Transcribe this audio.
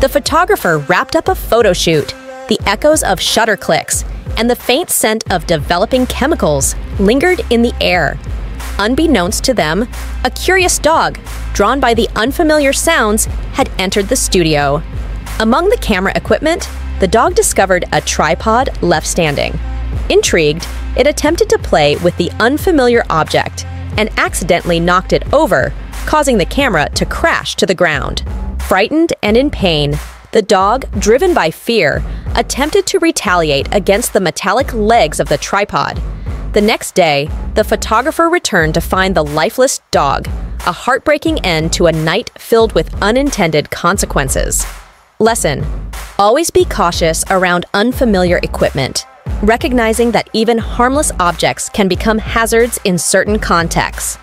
The photographer wrapped up a photo shoot. The echoes of shutter clicks and the faint scent of developing chemicals lingered in the air. Unbeknownst to them, a curious dog, drawn by the unfamiliar sounds, had entered the studio. Among the camera equipment, the dog discovered a tripod left standing. Intrigued, it attempted to play with the unfamiliar object and accidentally knocked it over, causing the camera to crash to the ground. Frightened and in pain, the dog, driven by fear, attempted to retaliate against the metallic legs of the tripod. The next day, the photographer returned to find the lifeless dog, a heartbreaking end to a night filled with unintended consequences. Lesson Always be cautious around unfamiliar equipment, recognizing that even harmless objects can become hazards in certain contexts.